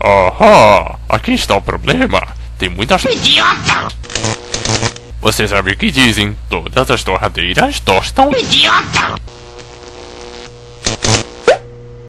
Ahá, aqui está o problema. Tem muitas... Idiota! Você sabe o que dizem? Todas as torradeiras tostam... Idiota!